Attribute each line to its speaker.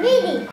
Speaker 1: Reading